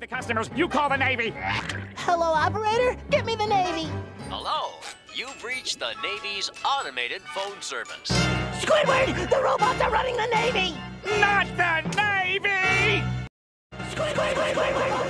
the customers. You call the Navy. Hello, operator. Get me the Navy. Hello. You've reached the Navy's automated phone service. Squidward! The robots are running the Navy! Not the Navy! Squidward! Squidward! Squidward!